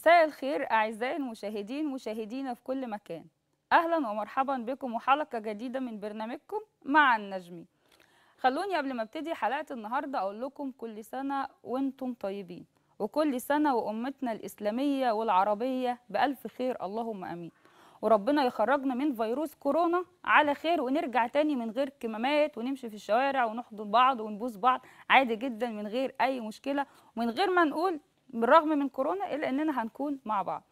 مساء الخير أعزائي المشاهدين مشاهدينا في كل مكان. أهلا ومرحبا بكم وحلقة جديدة من برنامجكم مع النجمي خلوني قبل ما أبتدي حلقة النهاردة أقول لكم كل سنة وأنتم طيبين وكل سنة وأمتنا الإسلامية والعربية بألف خير اللهم أمين. وربنا يخرجنا من فيروس كورونا على خير ونرجع تاني من غير كمامات ونمشي في الشوارع ونحضن بعض ونبوس بعض. عادي جدا من غير أي مشكلة ومن غير ما نقول بالرغم من كورونا إلا إننا هنكون مع بعض.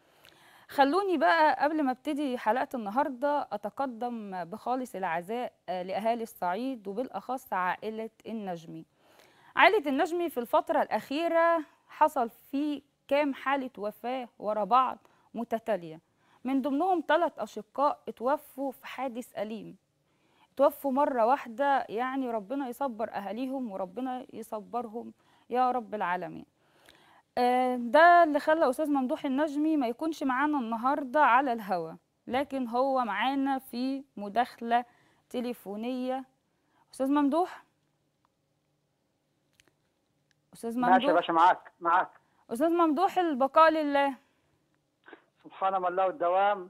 خلوني بقى قبل ما أبتدي حلقة النهاردة أتقدم بخالص العزاء لأهالي الصعيد وبالأخص عائلة النجمي عائلة النجمي في الفترة الأخيرة حصل فيه كام حالة وفاة ورا بعض متتالية. من ضمنهم ثلاث أشقاء اتوفوا في حادث أليم. اتوفوا مرة واحدة يعني ربنا يصبر أهاليهم وربنا يصبرهم يا رب العالمين. ده اللي خلى أستاذ ممدوح النجمي ما يكونش معانا النهاردة على الهوا لكن هو معانا في مداخلة تليفونية. أستاذ ممدوح؟ أستاذ ماشي يا ممدوح؟ باشا معاك معاك. أستاذ ممدوح البقاء لله. سبحان الله والدوام.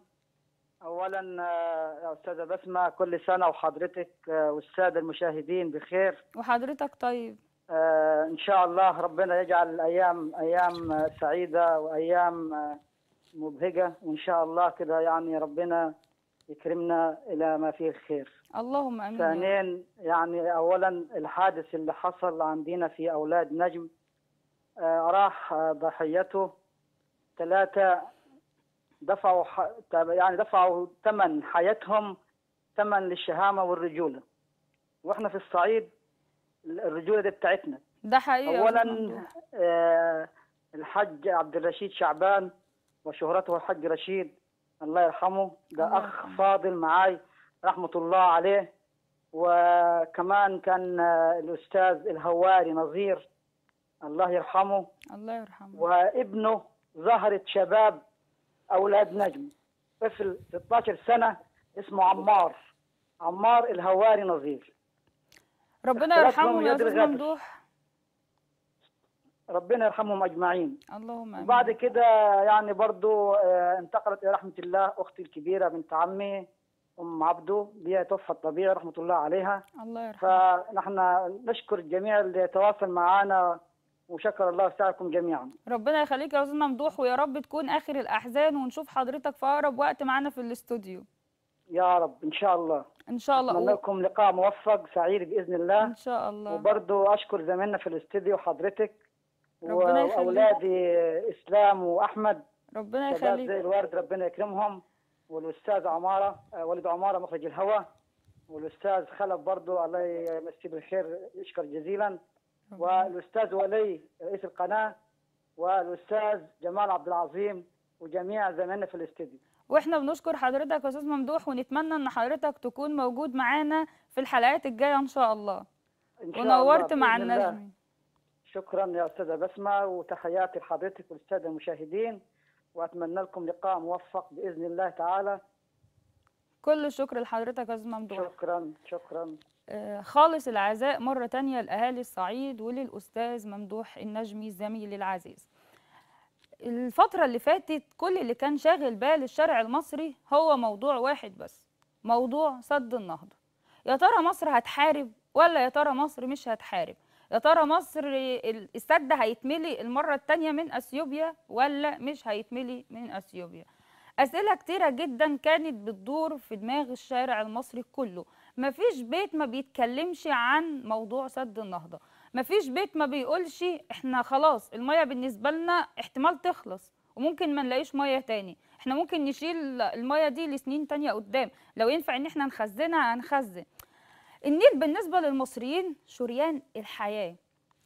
اولا آه، يا أستاذة بسمة كل سنة وحضرتك آه، والسادة المشاهدين بخير. وحضرتك طيب. آه، إن شاء الله ربنا يجعل الأيام أيام آه، سعيدة وأيام آه، مبهجة وإن شاء الله كده يعني ربنا يكرمنا إلى ما فيه الخير. اللهم آمين. ثانيا يعني اولا الحادث اللي حصل عندنا في أولاد نجم آه، راح آه، ضحيته. ثلاثة دفعوا ح- يعني دفعوا ثمن حياتهم ثمن للشهامة والرجولة. وإحنا في الصعيد الرجولة دي بتاعتنا. ده حقيقي اولا. آه، الحج عبد الرشيد شعبان وشهرته الحج رشيد الله يرحمه ده الله أخ يرحمه. فاضل معاي رحمة الله عليه. وكمان كان آه، الأستاذ الهواري نظير الله يرحمه. الله يرحمه. وابنه زهرة شباب أولاد نجم طفل 16 سنة اسمه عمار. عمار الهواري نظير. ربنا اختلافهم يرحمه يا الغدر. ممدوح. ربنا يرحمهم أجمعين. اللهم آمين. وبعد كده يعني برضو آه، انتقلت إلى رحمة الله أختي الكبيرة بنت عمي أم عبده دي توفت طبيعي رحمة الله عليها. الله يرحمه. فنحن نشكر الجميع اللي يتواصل معنا وشكر الله سعيكم جميعا. ربنا يخليك يا أستاذ ممدوح ويا رب تكون آخر الأحزان ونشوف حضرتك في أقرب وقت معانا في الاستوديو. يا رب إن شاء الله. إن شاء الله. أتمنى و... لكم لقاء موفق سعيد بإذن الله. إن شاء الله. وبرضه أشكر زميلنا في الاستديو حضرتك ربنا يخليك. وأولادي إسلام وأحمد. ربنا شباب زي يخليك الورد ربنا يكرمهم. والأستاذ عمارة ولد عمارة مخرج الهوى. والأستاذ خلف برضه الله يمسيه بالخير يشكر جزيلا. والأستاذ ولي رئيس القناة. والأستاذ جمال عبد العظيم. وجميع زمايلنا في الاستديو وإحنا بنشكر حضرتك يا أستاذ ممدوح ونتمنى إن حضرتك تكون موجود معانا في الحلقات الجاية إن شاء الله. إن شاء الله ونورت مع الله. النجم شكرا يا أستاذة بسمة وتحياتي لحضرتك والسادة المشاهدين وأتمنى لكم لقاء موفق بإذن الله تعالى. كل الشكر لحضرتك يا أستاذ ممدوح. شكرا شكرا. آه، خالص العزاء مرة تانية لأهالي الصعيد وللأستاذ ممدوح النجمي زميلي العزيز. الفترة اللي فاتت كل اللي كان شاغل بال الشارع المصري هو موضوع واحد بس موضوع سد النهضة. يا ترى مصر هتحارب ولا يا ترى مصر مش هتحارب؟ يا ترى مصر ال- السد هيتملي المرة التانية من أثيوبيا ولا مش هيتملي من أثيوبيا؟ أسئلة كتيرة جدا كانت بتدور في دماغ الشارع المصري كله. مفيش بيت ما بيتكلمش عن موضوع سد النهضة. مفيش بيت ما بيقولش إحنا خلاص المية بالنسبة لنا احتمال تخلص وممكن ما نلاقيش مية تاني. إحنا ممكن نشيل المية دي لسنين تانية قدام. لو ينفع إن إحنا نخزنها هنخزن. النيل بالنسبة للمصريين شريان الحياة.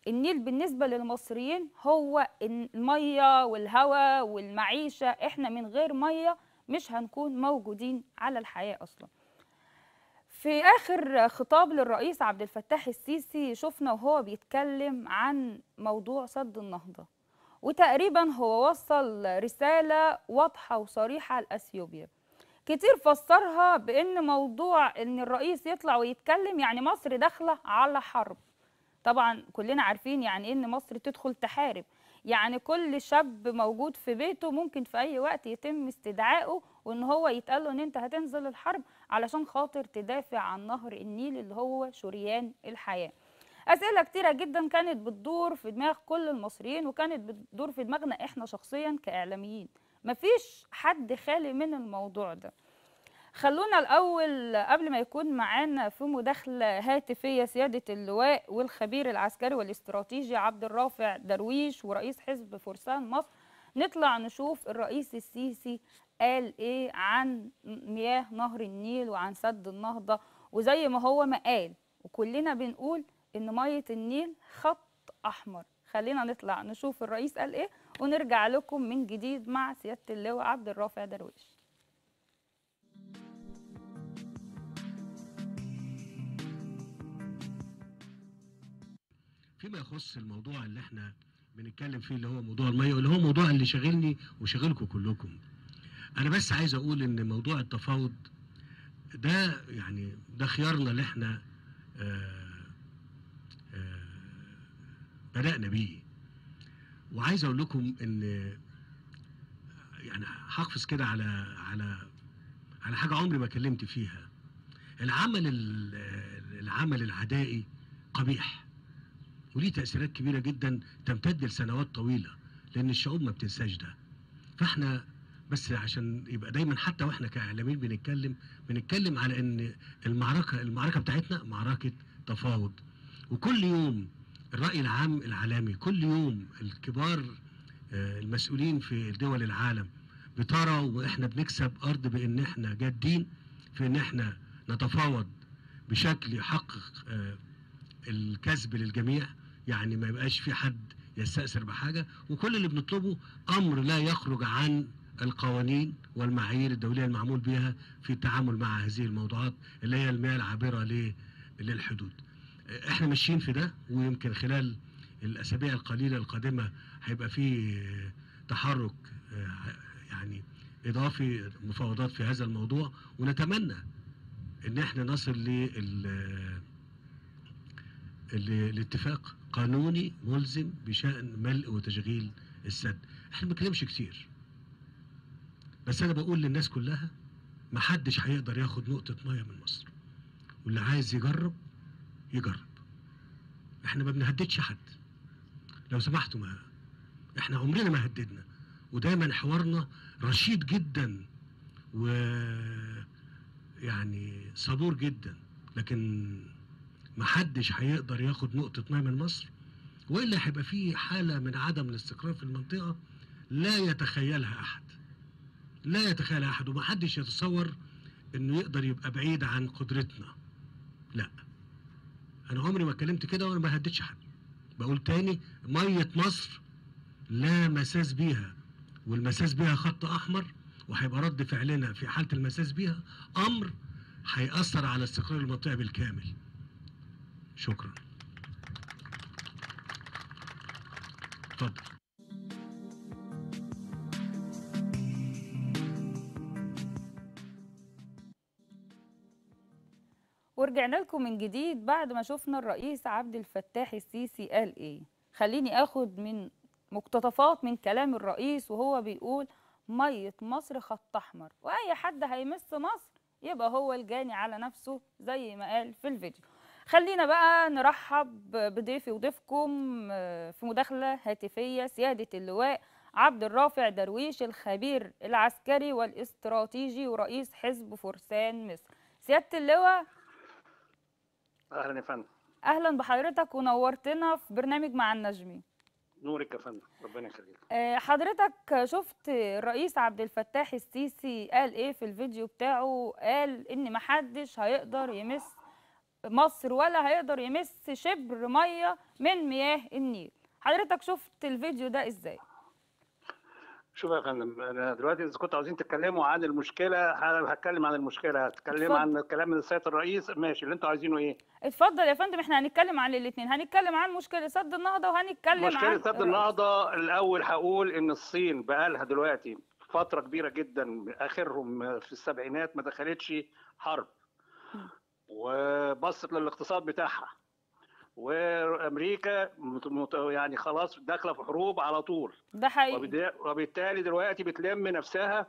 النيل بالنسبة للمصريين هو المية والهواء والمعيشة. إحنا من غير مية مش هنكون موجودين على الحياة أصلا. في آخر خطاب للرئيس عبد الفتاح السيسي شفنا وهو بيتكلم عن موضوع سد النهضة. وتقريبا هو وصل رسالة واضحة وصريحة لأثيوبيا. كتير فسرها بأن موضوع أن الرئيس يطلع ويتكلم يعني مصر داخلة على حرب. طبعا كلنا عارفين يعني إيه إن مصر تدخل تحارب. يعني كل شاب موجود في بيته ممكن في أي وقت يتم استدعائه وإن هو يتقال له إن أنت هتنزل الحرب. علشان خاطر تدافع عن نهر النيل اللي هو شريان الحياة. أسئلة كتيرة جدا كانت بتدور في دماغ كل المصريين وكانت بتدور في دماغنا إحنا شخصيا كإعلاميين. مفيش حد خالي من الموضوع ده. خلونا الأول قبل ما يكون معانا في مداخلة هاتفية سيادة اللواء والخبير العسكري والاستراتيجي عبد الرافع درويش ورئيس حزب فرسان مصر نطلع نشوف الرئيس السيسي قال إيه عن مياه نهر النيل وعن سد النهضة؟ وزي ما هو ما قال وكلنا بنقول إن مية النيل خط أحمر. خلينا نطلع نشوف الرئيس قال إيه ونرجع لكم من جديد مع سيادة اللواء عبد الرافع درويش. فيما يخص الموضوع اللي إحنا بنتكلم فيه اللي هو موضوع المية واللي هو موضوع اللي شاغلني وشاغلكم كلكم. أنا بس عايز أقول إن موضوع التفاوض ده يعني ده خيارنا اللي إحنا آه آه بدأنا بيه. وعايز أقول لكم إن يعني هحفظ كده على على على حاجة عمري ما كلمت فيها. العمل العمل العدائي قبيح وليه تأثيرات كبيرة جدا تمتد لسنوات طويلة لأن الشعوب ما بتنساش ده. فإحنا بس عشان يبقى دايما حتى وإحنا كإعلاميين بنتكلم بنتكلم على إن المعركة المعركة بتاعتنا معركة تفاوض. وكل يوم الرأي العام العالمي كل يوم الكبار المسؤولين في دول العالم بترى وإحنا بنكسب أرض بإن إحنا جادين في إن إحنا نتفاوض بشكل يحقق الكسب للجميع. يعني ما يبقاش في حد يستأثر بحاجة. وكل اللي بنطلبه أمر لا يخرج عن القوانين والمعايير الدولية المعمول بها في التعامل مع هذه الموضوعات اللي هي المياه العابرة للحدود. إحنا ماشيين في ده ويمكن خلال الأسابيع القليلة القادمة هيبقى في تحرك يعني إضافي مفاوضات في هذا الموضوع. ونتمنى إن إحنا نصل لل الاتفاق قانوني ملزم بشأن ملء وتشغيل السد. إحنا ما بنتكلمش كتير. بس أنا بقول للناس كلها ما حدش هيقدر ياخد نقطة مية من مصر. واللي عايز يجرب يجرب. إحنا ما بنهددش حد. لو سمحتوا ما إحنا عمرنا ما هددنا. ودايما حوارنا رشيد جدا و يعني صبور جدا. لكن محدش هيقدر ياخد نقطة مية من مصر وإلا هيبقى في حالة من عدم الاستقرار في المنطقة لا يتخيلها أحد. لا يتخيلها أحد ومحدش يتصور إنه يقدر يبقى بعيد عن قدرتنا. لا. أنا عمري ما اتكلمت كده وأنا ما هددش حد. بقول تاني مية مصر لا مساس بيها. والمساس بيها خط أحمر وهيبقى رد فعلنا في حالة المساس بيها أمر هيأثر على استقرار المنطقة بالكامل. شكرا. اتفضل. ورجعنا لكم من جديد بعد ما شفنا الرئيس عبد الفتاح السيسي قال إيه؟ خليني آخد من مقتطفات من كلام الرئيس وهو بيقول مية مصر خط أحمر وأي حد هيمس مصر يبقى هو الجاني على نفسه زي ما قال في الفيديو. خلينا بقى نرحب بضيفي وضيفكم في مداخلة هاتفية سيادة اللواء عبد الرافع درويش الخبير العسكري والإستراتيجي ورئيس حزب فرسان مصر. سيادة اللواء أهلا يا فندم. أهلا بحضرتك ونورتنا في برنامج مع النجمي نورك يا فندم. ربنا يخليك. حضرتك شفت الرئيس عبد الفتاح السيسي قال إيه في الفيديو بتاعه؟ قال إن محدش هيقدر يمس مصر ولا هيقدر يمس شبر مية من مياه النيل. حضرتك شفت الفيديو ده إزاي؟ شوف يا فندم أنا دلوقتي إذا كنتوا عاوزين تتكلموا عن المشكلة هتكلم عن المشكلة هتكلم عن كلام من السيد الرئيس. ماشي اللي أنتوا عايزينه إيه؟ اتفضل يا فندم إحنا هنتكلم عن الاثنين هنتكلم عن مشكلة سد النهضة وهنتكلم مشكلة عن سد النهضة الأول هقول إن الصين بقالها دلوقتي فترة كبيرة جدا آخرهم في السبعينات ما دخلتش حرب. وبصت للاقتصاد بتاعها. وأمريكا يعني خلاص داخلة في حروب على طول. ده حقيقي. وبالتالي دلوقتي بتلم نفسها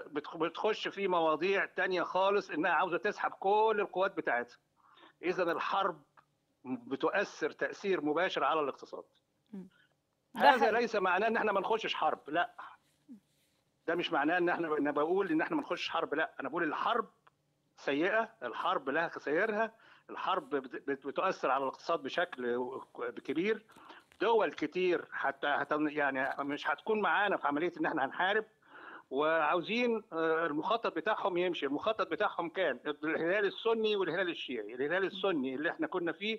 وبتخش في مواضيع تانية خالص إنها عاوزة تسحب كل القوات بتاعتها. إذا الحرب بتؤثر تأثير مباشر على الاقتصاد. هذا حقيقي. ليس معناه إن إحنا ما نخشش حرب لا. ده مش معناه إن إحنا أنا بقول إن إحنا ما نخشش حرب لا. أنا بقول الحرب سيئة الحرب لها خسائرها الحرب بت- بت- بتؤثر على الاقتصاد بشكل كبير. دول كتير حتى يعني مش هتكون معانا في عملية إن إحنا هنحارب. وعاوزين آه، المخطط بتاعهم يمشي. المخطط بتاعهم كان الهلال السني والهلال الشيعي. الهلال السني اللي إحنا كنا فيه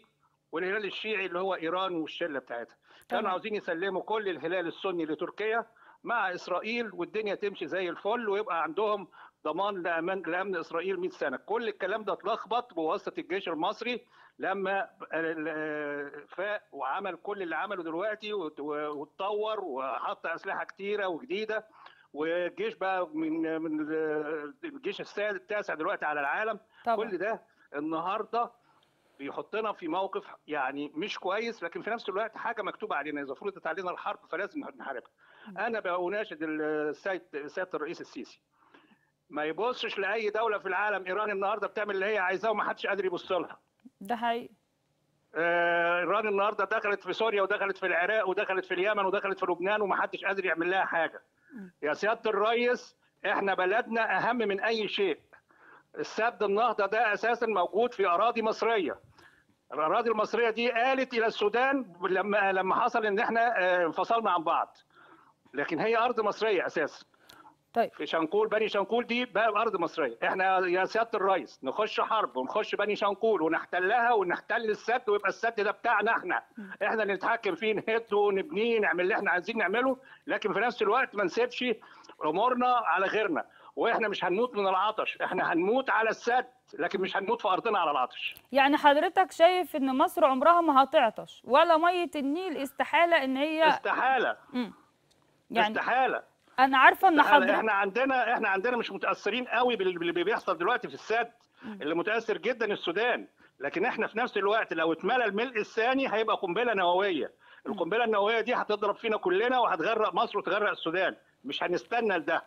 والهلال الشيعي اللي هو إيران والشلة بتاعتها. كانوا. عاوزين يسلموا كل الهلال السني لتركيا مع إسرائيل والدنيا تمشي زي الفل ويبقى عندهم ضمان لامان لأمن إسرائيل 100 سنة. كل الكلام ده اتلخبط بواسطة الجيش المصري لما ال- فاق وعمل كل اللي عمله دلوقتي واتطور وحط أسلحة كتيرة وجديدة. والجيش بقى من من الجيش التاسع دلوقتي على العالم. طبعا. كل ده النهارده بيحطنا في موقف يعني مش كويس لكن في نفس الوقت حاجة مكتوبة علينا. إذا فرضت علينا الحرب فلازم نحاربها. أنا بناشد السيد سيادة الرئيس السيسي. ما يبصش لأي دولة في العالم إيران النهارده بتعمل اللي هي عايزاه وما حدش قادر يبص لها. ده حقيقي آه، إيران النهارده دخلت في سوريا ودخلت في العراق ودخلت في اليمن ودخلت في لبنان وما حدش قادر يعمل لها حاجة. يا سيادة الرئيس إحنا بلدنا أهم من أي شيء. السد النهضة ده أساسا موجود في أراضي مصرية. الأراضي المصرية دي قالت إلى السودان لما لما حصل إن إحنا آه، انفصلنا عن بعض. لكن هي أرض مصرية أساسا. طيب. في شنقول بني شنقول دي بقى ارض مصريه إحنا يا سيادة الرئيس نخش حرب ونخش بني شنقول ونحتلها ونحتل السد ويبقى السد ده بتاعنا إحنا. إحنا اللي نتحكم فيه نهده ونبنيه نعمل اللي إحنا عايزين نعمله. لكن في نفس الوقت ما نسيبش امورنا على غيرنا. وإحنا مش هنموت من العطش. إحنا هنموت على السد لكن مش هنموت في أرضنا على العطش. يعني حضرتك شايف إن مصر عمرها ما هتعطش ولا مية النيل استحالة إن هي استحالة. مم. يعني استحالة. أنا عارفه ان إحنا حضرتك إحنا عندنا إحنا عندنا مش متاثرين قوي باللي بيحصل دلوقتي في السد اللي متاثر جدا السودان. لكن إحنا في نفس الوقت لو اتملى الملء الثاني هيبقى قنبلة نووية. القنبلة النووية دي هتضرب فينا كلنا وهتغرق مصر وتغرق السودان. مش هنستنى لده.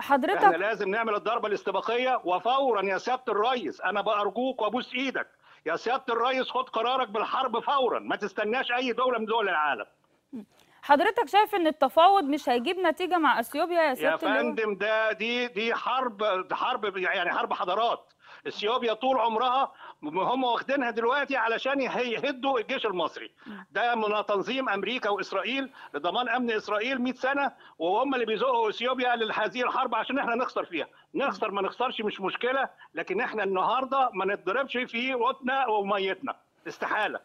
إحنا حضرتك لازم نعمل الضربة الاستباقية وفورا يا سيادة الريس أنا بأرجوك وأبوس إيدك. يا سيادة الريس خد قرارك بالحرب فورا. ما تستناش أي دولة من دول العالم. حضرتك شايف إن التفاوض مش هيجيب نتيجة مع إثيوبيا يا يا سياده اللواء فندم ده دي دي حرب ده حرب يعني حرب حضارات. إثيوبيا طول عمرها هم واخدينها دلوقتي علشان يه- يهدوا الجيش المصري. ده من تنظيم أمريكا وإسرائيل لضمان أمن إسرائيل 100 سنة وهم اللي بيزقوا إثيوبيا لهذه الحرب عشان إحنا نخسر فيها. نخسر ما نخسرش مش مشكلة لكن إحنا النهارده ما نتضربش في قوتنا وميتنا. استحالة.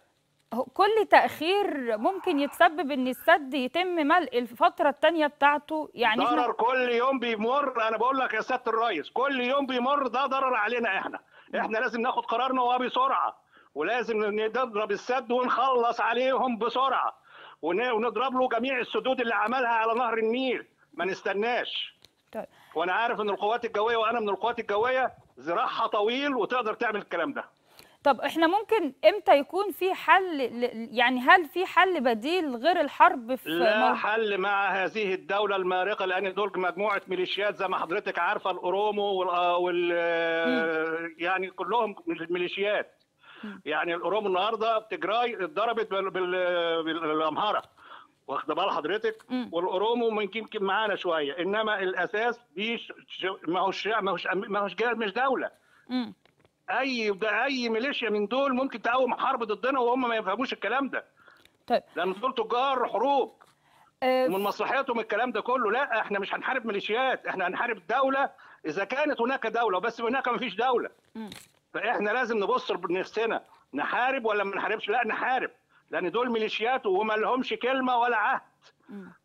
كل تأخير ممكن يتسبب إن السد يتم ملء الفترة الثانية بتاعته. يعني ضرر إحنا كل يوم بيمر أنا بقول لك يا سياده الريس كل يوم بيمر ده ضرر علينا إحنا. إحنا لازم ناخد قرارنا وبسرعه ولازم نضرب السد ونخلص عليهم بسرعة ون- ونضرب له جميع السدود اللي عملها على نهر النيل. ما نستناش. طيب. وأنا عارف إن القوات الجوية وأنا من القوات الجوية ذراعها طويل وتقدر تعمل الكلام ده. طب إحنا ممكن إمتى يكون في حل يعني هل في حل بديل غير الحرب في لا مو- حل مع هذه الدولة المارقة لأن دول مجموعة ميليشيات زي ما حضرتك عارفة الأورومو وال, وال... يعني كلهم ميليشيات. يعني الأورومو النهاردة تجراي اتضربت بال... بال... بالأمهرة. واخد بال حضرتك؟ مم. والأورومو ممكن يمكن معانا شوية. إنما الأساس دي. ما هوش ما هوش ما هوش مش دولة. ده أي ميليشيا من دول ممكن تقوم حرب ضدنا وهم ما يفهموش الكلام ده. طيب. لأن دول تجار حروب. آه، ومن مصلحتهم الكلام ده كله. لا إحنا مش هنحارب ميليشيات. إحنا هنحارب دولة. إذا كانت هناك دولة بس هناك ما فيش دولة. مم. فإحنا لازم نبص بنفسنا. نحارب ولا ما نحاربش؟ لا نحارب. لأن دول ميليشيات وما لهمش كلمة ولا عهد.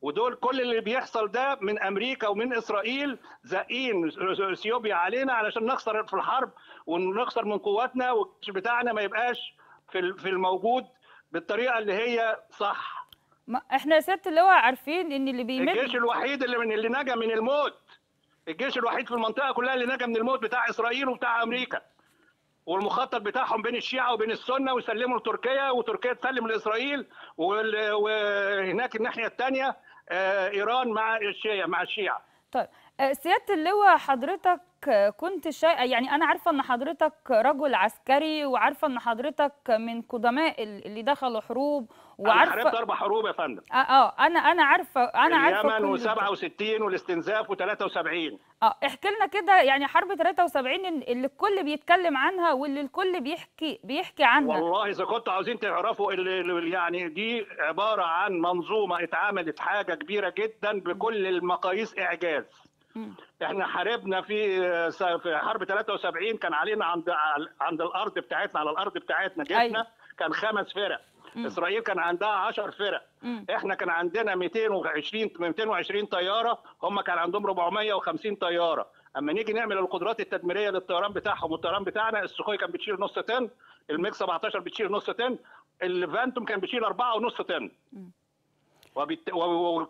ودول كل اللي بيحصل ده من أمريكا ومن إسرائيل زقين إثيوبيا علينا علشان نخسر في الحرب ونخسر من قواتنا والجيش بتاعنا ما يبقاش في في الموجود بالطريقة اللي هي صح. ما إحنا يا سياده اللواء عارفين إن اللي بيمد الجيش الوحيد اللي من اللي نجا من الموت. الجيش الوحيد في المنطقة كلها اللي نجا من الموت بتاع إسرائيل وبتاع أمريكا. والمخطط بتاعهم بين الشيعة وبين السنة ويسلموا لتركيا وتركيا تسلم لإسرائيل وهناك الناحية الثانية إيران مع الشيعة مع الشيعة. طيب آه، سيادة اللواء حضرتك كنت شا... يعني أنا عارفة إن حضرتك رجل عسكري وعارفة إن حضرتك من قدماء ال- اللي دخلوا حروب أنا حاربت وعارفة أربع حروب يا فندم آه آه، أنا أنا عارفة أنا عارفة اليمن كل ده. و67 والاستنزاف و73 آه احكي لنا كده يعني حرب 73 اللي الكل بيتكلم عنها واللي الكل بيحكي بيحكي عنها والله إذا كنتوا عاوزين تعرفوا ال- ال- يعني دي عبارة عن منظومة اتعملت حاجة كبيرة جدا بكل المقاييس إعجاز. إحنا حاربنا في في حرب 73 كان علينا عند عند الأرض بتاعتنا على الأرض بتاعتنا جبنا أيوة. كان خمس فرق مم. إسرائيل كان عندها 10 فرق مم. إحنا كان عندنا 220 220 طيارة هم كان عندهم 450 طيارة أما نيجي نعمل القدرات التدميرية للطيران بتاعهم والطيران بتاعنا السخوي كان بتشيل نص طن الميج 17 بتشيل نص طن الفانتوم كان بيشيل أربعة ونص طن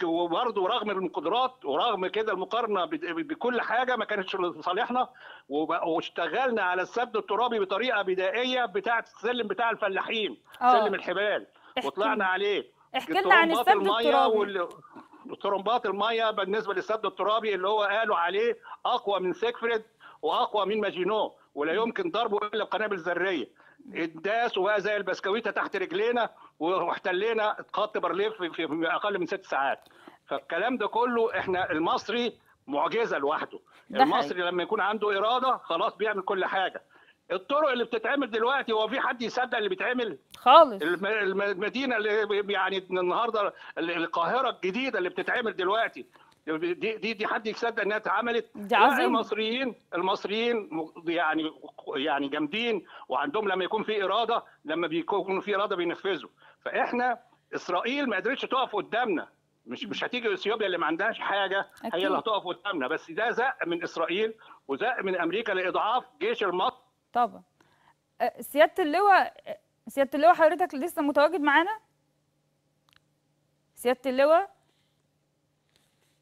وبرضه رغم القدرات ورغم كده المقارنة ب- بكل حاجة ما كانتش لصالحنا واشتغلنا على السد الترابي بطريقة بدائية بتاعه السلم بتاع الفلاحين آه. سلم الحبال احكي وطلعنا. عليه احكي لنا عن السد الترابي وال... طرمبات المية بالنسبة للسد الترابي اللي هو قالوا عليه أقوى من سيكفريد وأقوى من ماجينو ولا يمكن ضربه إلا بقنابل ذرية اتداس وبقى زي البسكويتة تحت رجلينا واحتلينا خط بارليف في, أقل من ست ساعات. فالكلام ده كله إحنا المصري معجزة لوحده. ده المصري لما يكون عنده إرادة خلاص بيعمل كل حاجة. الطرق اللي بتتعمل دلوقتي هو في حد يصدق اللي بيتعمل؟ خالص. الم- الم- المدينة اللي يعني النهارده ال- القاهرة الجديدة اللي بتتعمل دلوقتي. دي دي دي حد يصدق إنها اتعملت؟ دي. المصريين المصريين يعني يعني جامدين وعندهم لما يكون في إرادة لما بيكون في إرادة بينفذوا. فإحنا إسرائيل ما قدرتش تقف قدامنا. مش مش هتيجي إثيوبيا اللي ما عندهاش حاجة أكيد. هي اللي هتقف قدامنا. بس ده زق من إسرائيل وزق من أمريكا لإضعاف جيش المصري طبعا. آه، سيادة اللواء سيادة اللواء حضرتك لسه متواجد معانا؟ سيادة اللواء؟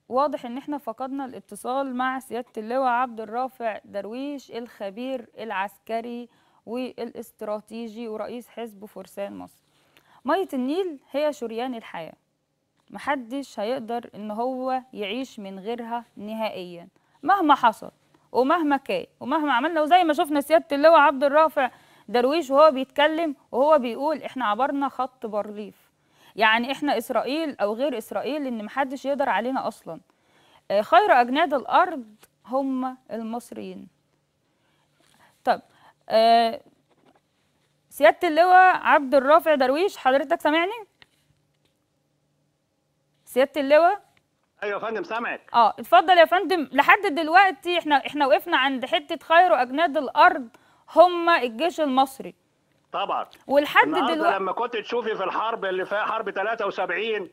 واضح إن إحنا فقدنا الاتصال مع سيادة اللواء عبد الرافع درويش الخبير العسكري والإستراتيجي ورئيس حزب فرسان مصر. مية النيل هي شريان الحياة. محدش هيقدر إن هو يعيش من غيرها نهائيا مهما حصل ومهما كان ومهما عملنا. وزي ما شفنا سيادة اللواء عبد الرافع درويش وهو بيتكلم وهو بيقول إحنا عبرنا خط بارليف. يعني إحنا إسرائيل أو غير إسرائيل إن محدش يقدر علينا أصلا. آه، خير أجناد الأرض هم المصريين. طب آه، سيادة اللواء عبد الرافع درويش حضرتك سامعني؟ سيادة اللواء؟ أيوه يا فندم سامعك. آه اتفضل يا فندم. لحد دلوقتي إحنا إحنا وقفنا عند حتة خير أجناد الأرض هم الجيش المصري. طبعا ولحد دلوقتي لما كنت تشوفي في الحرب اللي فيها حرب 73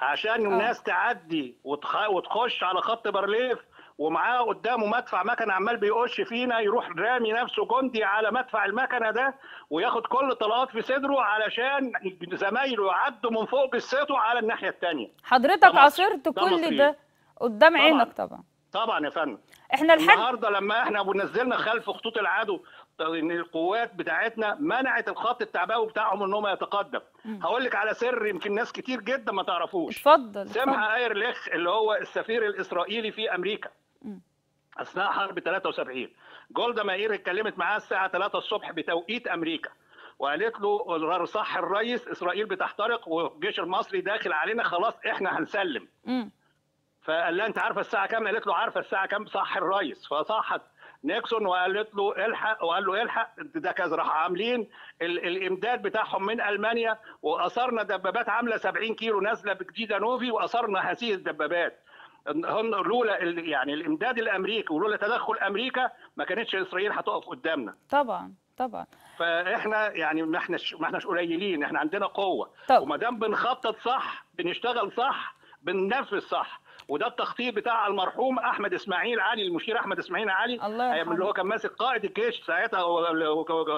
عشان الناس تعدي وتخ... وتخش على خط بارليف ومعاه قدامه مدفع مكنه عمال بيقش فينا يروح رامي نفسه جندي على مدفع المكنة ده وياخد كل طلقات في صدره علشان زمايله يعدوا من فوق جثته على الناحية الثانية حضرتك. عاصرت كل. ده قدام طبعاً. عينك طبعا طبعا يا فندم إحنا لحد النهارده لما إحنا نزلنا خلف خطوط العدو إن القوات بتاعتنا منعت الخط التعبوي بتاعهم إن هم يتقدم. هقول لك على سر يمكن ناس كتير جدا ما تعرفوش اتفضل. سمح أيرليخ اللي هو السفير الإسرائيلي في أمريكا مم. أثناء حرب 73 جولدا مائير اتكلمت معاه الساعة 3 الصبح بتوقيت أمريكا وقالت له صح الرئيس إسرائيل بتحترق والجيش المصري داخل علينا خلاص إحنا هنسلم مم. فقال لها أنت عارفة الساعة كام؟ قالت له عارفة الساعة كام صح الرئيس فصحت نيكسون وقالت له الحق وقال له الحق ده كذا راح عاملين ال- الامداد بتاعهم من ألمانيا وأثرنا دبابات عاملة 70 كيلو نازلة بجديدة نوفي وأثرنا هذه الدبابات. هم لولا ال- يعني الامداد الأمريكي ولولا تدخل أمريكا ما كانتش إسرائيل هتقف قدامنا. طبعا طبعا. فإحنا يعني ما إحناش ما إحناش قليلين إحنا عندنا قوة. وما دام بنخطط صح بنشتغل صح بننفذ صح وده التخطيط بتاع المرحوم أحمد إسماعيل علي المشير أحمد إسماعيل علي. الله أيام اللي يرحمه. هو كان ماسك قائد الجيش ساعتها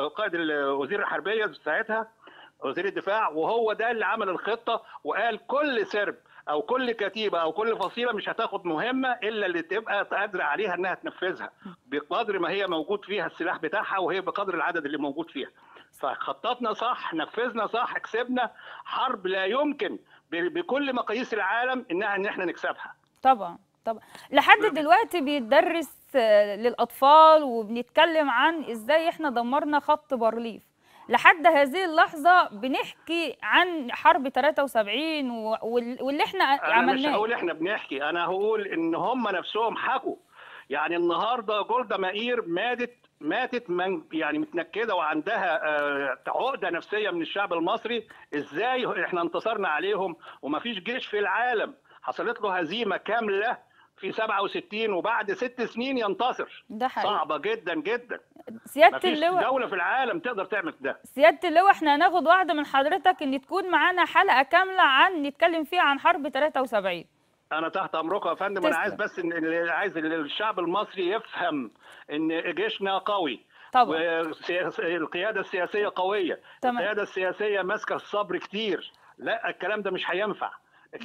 قائد وزير الحربية ساعتها وزير الدفاع وهو ده اللي عمل الخطة وقال كل سرب أو كل كتيبة أو كل فصيلة مش هتاخد مهمة إلا اللي تبقى قادرة عليها إنها تنفذها بقدر ما هي موجود فيها السلاح بتاعها وهي بقدر العدد اللي موجود فيها. فخططنا صح نفذنا صح كسبنا حرب لا يمكن بكل مقاييس العالم إنها إن إحنا نكسبها. طبعا طبعا. لحد دلوقتي بيتدرس آه، للأطفال وبنتكلم عن إزاي إحنا دمرنا خط بارليف. لحد هذه اللحظة بنحكي عن حرب 73 و- وال- واللي إحنا أنا مش عملناه. هقول إحنا بنحكي أنا هقول إن هم نفسهم حكوا. يعني النهارده جولدا مائير ماتت ماتت من يعني متنكدة وعندها آه، عقدة نفسية من الشعب المصري. إزاي إحنا انتصرنا عليهم؟ ومفيش جيش في العالم حصلت له هزيمة كاملة في 67 وبعد ست سنين ينتصر. ده حقيقي. صعبة جدا جدا. مفيش اللواء دولة في العالم تقدر تعمل ده. سيادة اللواء إحنا هناخد واحدة من حضرتك ان تكون معانا حلقة كاملة عن نتكلم فيها عن حرب 73 أنا تحت أمركم يا فندم. أنا. عايز بس ان عايز الشعب المصري يفهم إن جيشنا قوي. طبعا. والقياده السياسية قوية. تمام. القيادة السياسية ماسكة الصبر كتير. لا الكلام ده مش هينفع.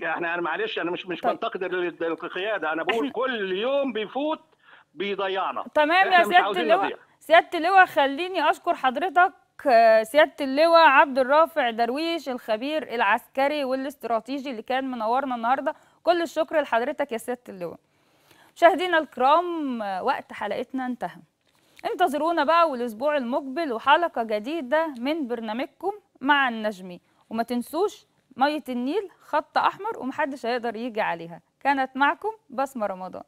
إحنا أنا معلش أنا مش مش طيب. بنتقد ال- القيادة. أنا بقول كل يوم بيفوت بيضيعنا. تمام يا عاوزين اللواء. سيادة اللواء خليني أشكر حضرتك. سيادة اللواء عبد الرافع درويش الخبير العسكري والاستراتيجي اللي كان منورنا النهاردة. كل الشكر لحضرتك يا سيادة اللواء. مشاهدينا الكرام وقت حلقتنا انتهى. انتظرونا بقى والأسبوع المقبل وحلقة جديدة من برنامجكم مع النجمي وما تنسوش مية النيل خط أحمر ومحدش هيقدر يجي عليها. كانت معكم بسمة رمضان.